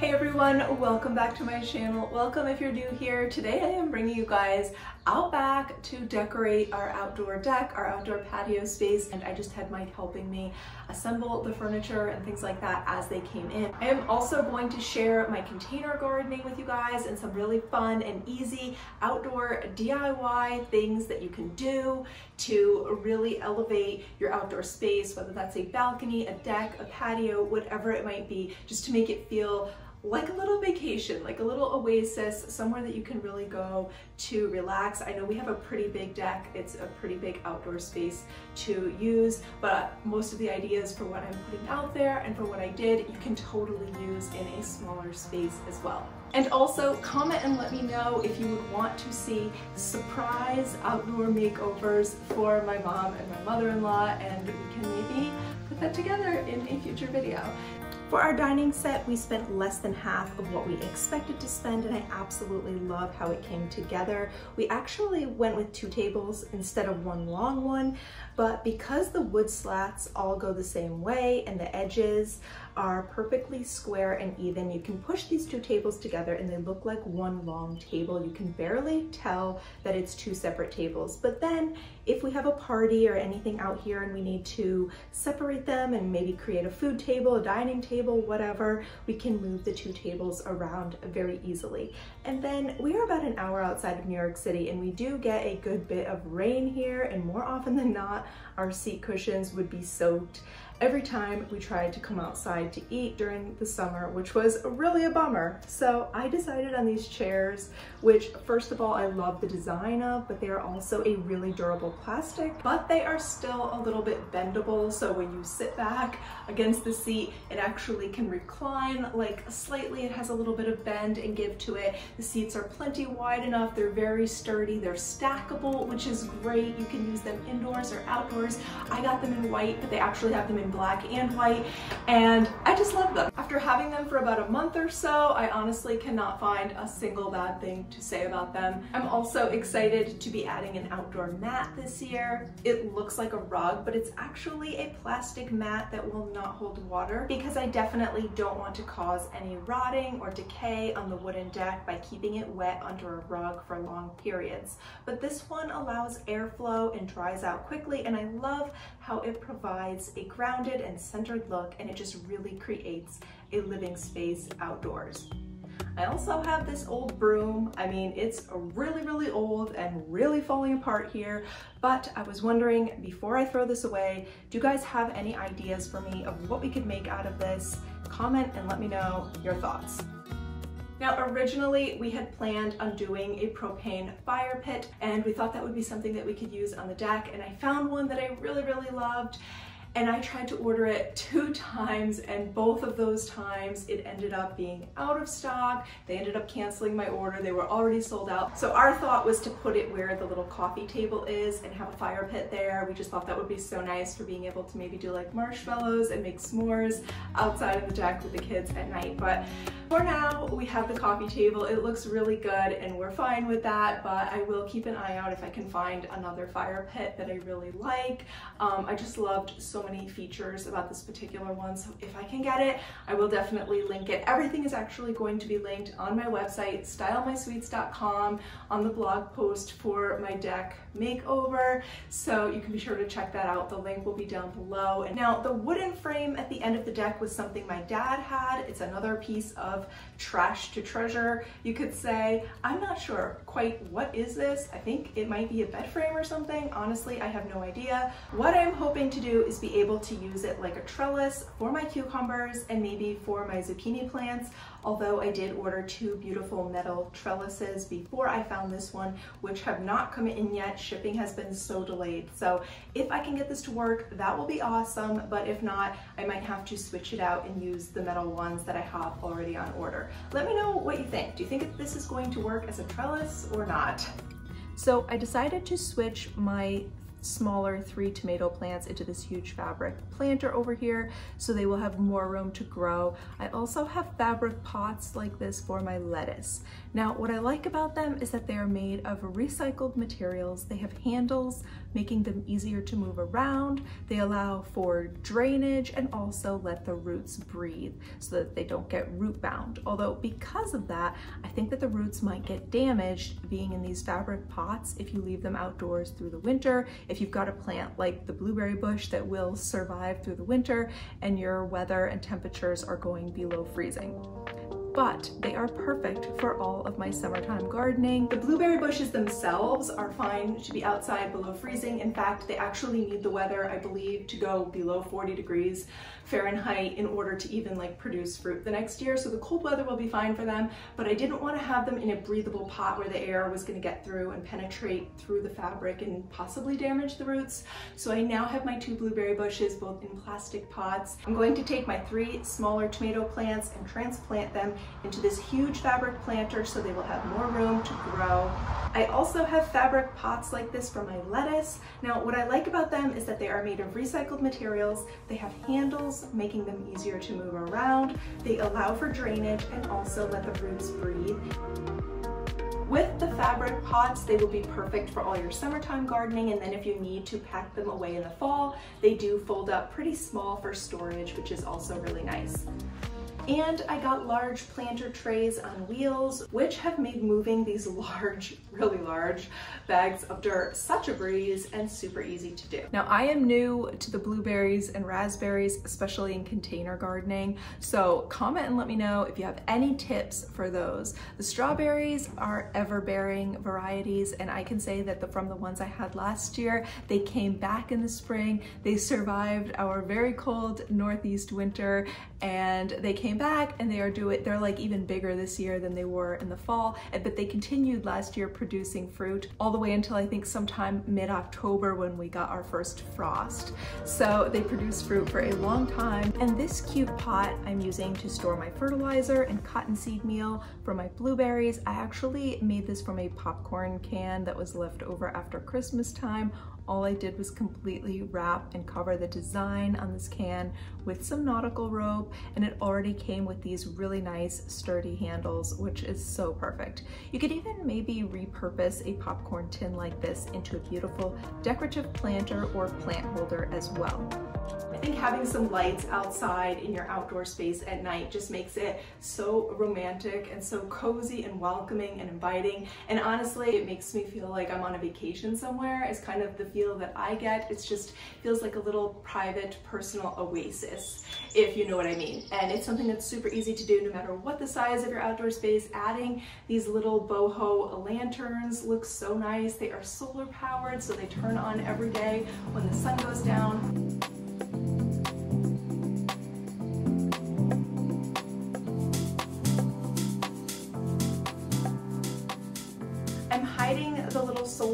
Hey everyone, welcome back to my channel. Welcome if you're new here. Today I am bringing you guys out back to decorate our outdoor deck, our outdoor patio space, and I just had Mike helping me assemble the furniture and things like that as they came in. I am also going to share my container gardening with you guys and some really fun and easy outdoor DIY things that you can do to really elevate your outdoor space, whether that's a balcony, a deck, a patio, whatever it might be, just to make it feel like a little vacation, like a little oasis, somewhere that you can really go to relax. I know we have a pretty big deck. It's a pretty big outdoor space to use, but most of the ideas for what I'm putting out there and for what I did, you can totally use in a smaller space as well. And also comment and let me know if you would want to see surprise outdoor makeovers for my mom and my mother-in-law and we can maybe put that together in a future video. For our dining set, we spent less than half of what we expected to spend and I absolutely love how it came together. We actually went with two tables instead of one long one, but because the wood slats all go the same way and the edges are perfectly square and even, you can push these two tables together and they look like one long table. You can barely tell that it's two separate tables. But then if we have a party or anything out here and we need to separate them and maybe create a food table, a dining table, whatever, we can move the two tables around very easily. And then we are about an hour outside of New York City and we do get a good bit of rain here and more often than not, our seat cushions would be soaked every time we tried to come outside to eat during the summer, which was really a bummer. So I decided on these chairs, which first of all, I love the design of, but they are also a really durable plastic, but they are still a little bit bendable. So when you sit back against the seat, it actually can recline like slightly. It has a little bit of bend and give to it. The seats are plenty wide enough. They're very sturdy. They're stackable, which is great. You can use them indoors or outdoors. I got them in white, but they actually have them in black and white, and I just love them. After having them for about a month or so, I honestly cannot find a single bad thing to say about them. I'm also excited to be adding an outdoor mat this year. It looks like a rug, but it's actually a plastic mat that will not hold water because I definitely don't want to cause any rotting or decay on the wooden deck by keeping it wet under a rug for long periods. But this one allows airflow and dries out quickly, and I love how it provides a grounded and centered look and it just really creates a living space outdoors. I also have this old broom. I mean, it's really, really old and really falling apart here, but I was wondering before I throw this away, do you guys have any ideas for me of what we could make out of this? Comment and let me know your thoughts. Now originally we had planned on doing a propane fire pit and we thought that would be something that we could use on the deck and I found one that I really really loved and I tried to order it two times and both of those times it ended up being out of stock. They ended up canceling my order. They were already sold out. So our thought was to put it where the little coffee table is and have a fire pit there. We just thought that would be so nice for being able to maybe do like marshmallows and make s'mores outside of the deck with the kids at night. But for now, we have the coffee table. It looks really good and we're fine with that, but I will keep an eye out if I can find another fire pit that I really like. Um, I just loved so many features about this particular one. So if I can get it, I will definitely link it. Everything is actually going to be linked on my website, stylemysweets.com, on the blog post for my deck makeover. So you can be sure to check that out. The link will be down below. And now the wooden frame at the end of the deck was something my dad had. It's another piece of trash to treasure, you could say. I'm not sure quite what is this. I think it might be a bed frame or something. Honestly, I have no idea. What I'm hoping to do is be able to use it like a trellis for my cucumbers and maybe for my zucchini plants, although I did order two beautiful metal trellises before I found this one, which have not come in yet. Shipping has been so delayed. So if I can get this to work, that will be awesome, but if not, I might have to switch it out and use the metal ones that I have already on order. Let me know what you think. Do you think this is going to work as a trellis or not? So I decided to switch my smaller three tomato plants into this huge fabric planter over here so they will have more room to grow. I also have fabric pots like this for my lettuce. Now what I like about them is that they are made of recycled materials. They have handles making them easier to move around. They allow for drainage and also let the roots breathe so that they don't get root bound. Although because of that, I think that the roots might get damaged being in these fabric pots if you leave them outdoors through the winter. If you've got a plant like the blueberry bush that will survive through the winter and your weather and temperatures are going below freezing but they are perfect for all of my summertime gardening. The blueberry bushes themselves are fine to be outside below freezing. In fact, they actually need the weather, I believe, to go below 40 degrees Fahrenheit in order to even like produce fruit the next year. So the cold weather will be fine for them, but I didn't want to have them in a breathable pot where the air was going to get through and penetrate through the fabric and possibly damage the roots. So I now have my two blueberry bushes both in plastic pots. I'm going to take my three smaller tomato plants and transplant them into this huge fabric planter so they will have more room to grow. I also have fabric pots like this for my lettuce. Now what I like about them is that they are made of recycled materials. They have handles making them easier to move around. They allow for drainage and also let the roots breathe. With the fabric pots, they will be perfect for all your summertime gardening and then if you need to pack them away in the fall, they do fold up pretty small for storage, which is also really nice. And I got large planter trays on wheels, which have made moving these large, really large bags of dirt such a breeze and super easy to do. Now I am new to the blueberries and raspberries, especially in container gardening. So comment and let me know if you have any tips for those. The strawberries are ever-bearing varieties and I can say that the, from the ones I had last year, they came back in the spring. They survived our very cold Northeast winter and they came back and they are doing, they're like even bigger this year than they were in the fall, but they continued last year producing fruit all the way until I think sometime mid-October when we got our first frost. So they produced fruit for a long time. And this cute pot I'm using to store my fertilizer and cottonseed meal for my blueberries. I actually made this from a popcorn can that was left over after Christmas time all I did was completely wrap and cover the design on this can with some nautical rope and it already came with these really nice sturdy handles which is so perfect. You could even maybe repurpose a popcorn tin like this into a beautiful decorative planter or plant holder as well. I think having some lights outside in your outdoor space at night just makes it so romantic and so cozy and welcoming and inviting. And honestly, it makes me feel like I'm on a vacation somewhere. It's kind of the feel that I get. It's just feels like a little private personal oasis, if you know what I mean. And it's something that's super easy to do no matter what the size of your outdoor space. Adding these little boho lanterns looks so nice. They are solar powered, so they turn on every day when the sun goes down.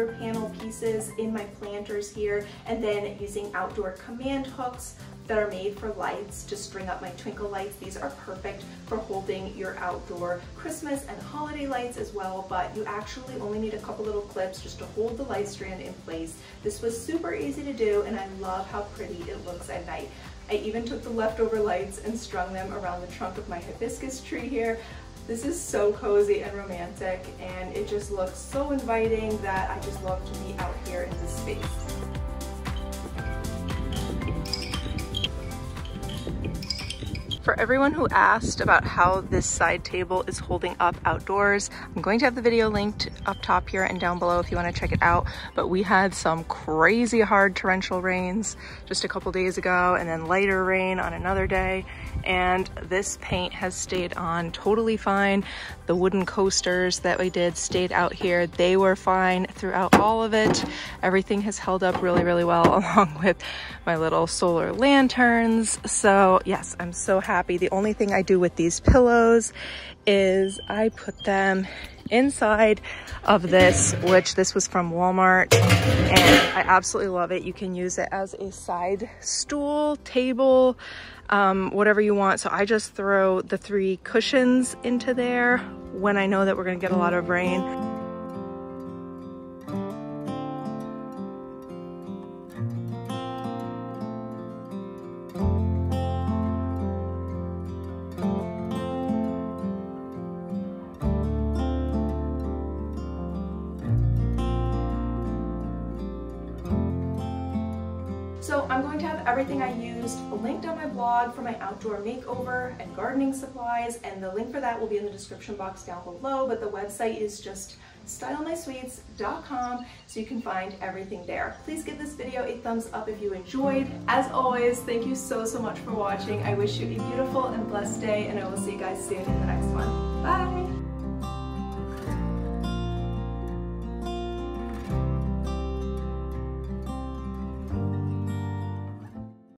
Solar panel pieces in my planters here and then using outdoor command hooks that are made for lights to string up my twinkle lights. These are perfect for holding your outdoor Christmas and holiday lights as well, but you actually only need a couple little clips just to hold the light strand in place. This was super easy to do and I love how pretty it looks at night. I even took the leftover lights and strung them around the trunk of my hibiscus tree here. This is so cozy and romantic and it just looks so inviting that I just love to be out here in this space. Everyone who asked about how this side table is holding up outdoors, I'm going to have the video linked up top here and down below if you want to check it out. But we had some crazy hard torrential rains just a couple days ago and then lighter rain on another day. And this paint has stayed on totally fine. The wooden coasters that we did stayed out here. They were fine throughout all of it. Everything has held up really, really well along with my little solar lanterns. So yes, I'm so happy. The only thing I do with these pillows is I put them inside of this, which this was from Walmart and I absolutely love it. You can use it as a side stool, table, um, whatever you want. So I just throw the three cushions into there when I know that we're gonna get a lot of rain. To have everything I used linked on my blog for my outdoor makeover and gardening supplies, and the link for that will be in the description box down below, but the website is just stylemysweets.com so you can find everything there. Please give this video a thumbs up if you enjoyed. As always, thank you so, so much for watching. I wish you a beautiful and blessed day, and I will see you guys soon in the next one. Bye!